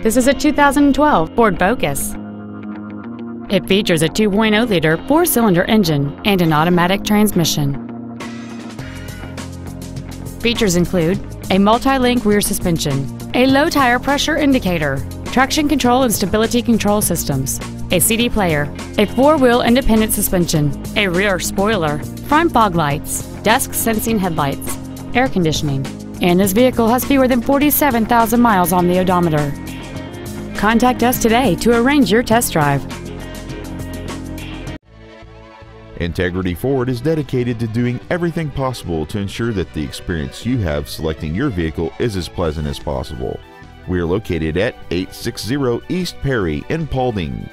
This is a 2012 Ford Focus. It features a 2.0-liter four-cylinder engine and an automatic transmission. Features include a multi-link rear suspension, a low tire pressure indicator, traction control and stability control systems, a CD player, a four-wheel independent suspension, a rear spoiler, front fog lights, dusk sensing headlights, air conditioning, and this vehicle has fewer than 47,000 miles on the odometer. Contact us today to arrange your test drive. Integrity Ford is dedicated to doing everything possible to ensure that the experience you have selecting your vehicle is as pleasant as possible. We are located at 860 East Perry in Paulding.